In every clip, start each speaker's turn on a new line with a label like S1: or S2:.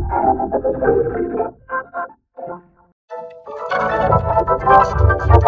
S1: Thank you.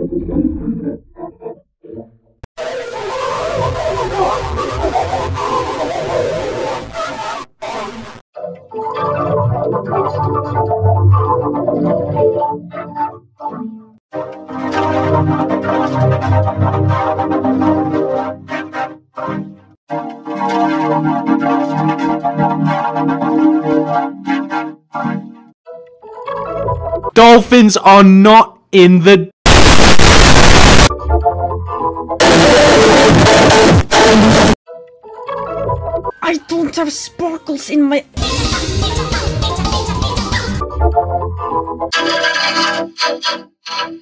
S1: Dolphins are not in the.
S2: I don't have sparkles in my Thank you.